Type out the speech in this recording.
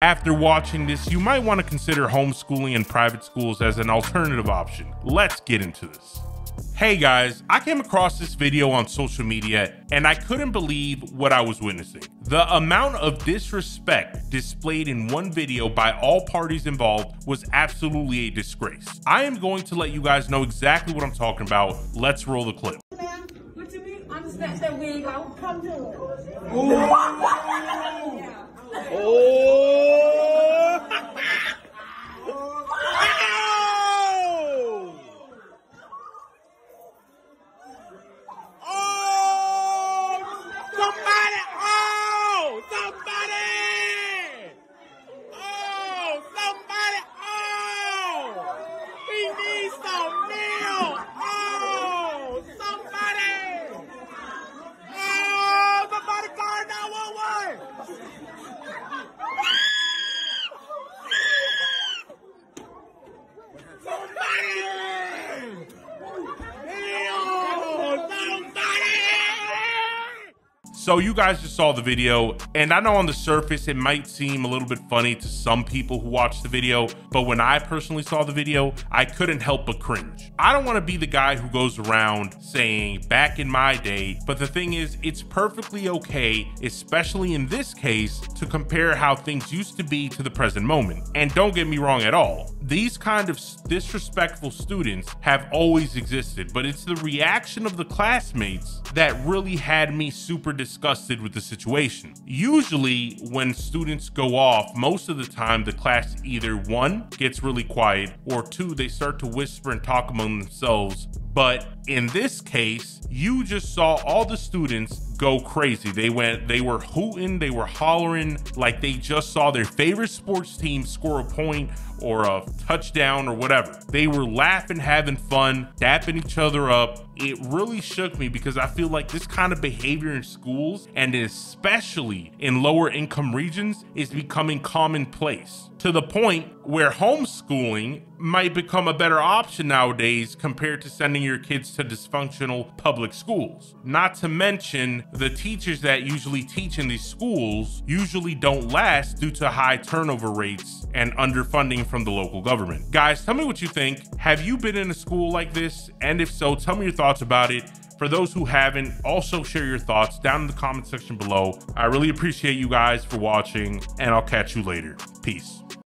After watching this, you might want to consider homeschooling and private schools as an alternative option. Let's get into this. Hey guys, I came across this video on social media and I couldn't believe what I was witnessing. The amount of disrespect displayed in one video by all parties involved was absolutely a disgrace. I am going to let you guys know exactly what I'm talking about. Let's roll the clip. What you mean? I'm snatch that wig out. Come to it. So you guys just saw the video, and I know on the surface it might seem a little bit funny to some people who watch the video, but when I personally saw the video, I couldn't help but cringe. I don't want to be the guy who goes around saying back in my day, but the thing is, it's perfectly okay, especially in this case, to compare how things used to be to the present moment. And don't get me wrong at all. These kind of disrespectful students have always existed, but it's the reaction of the classmates that really had me super disgusted with the situation. Usually, when students go off, most of the time the class either one gets really quiet or two they start to whisper and talk among themselves. But in this case, you just saw all the students go crazy. They went, they were hooting, they were hollering like they just saw their favorite sports team score a point or a touchdown or whatever. They were laughing, having fun, dapping each other up. It really shook me because I feel like this kind of behavior in schools and especially in lower income regions is becoming commonplace to the point where homeschooling might become a better option nowadays compared to sending your kids to dysfunctional public schools. Not to mention the teachers that usually teach in these schools usually don't last due to high turnover rates and underfunding from the local government. Guys, tell me what you think. Have you been in a school like this? And if so, tell me your thoughts about it. For those who haven't, also share your thoughts down in the comment section below. I really appreciate you guys for watching, and I'll catch you later. Peace.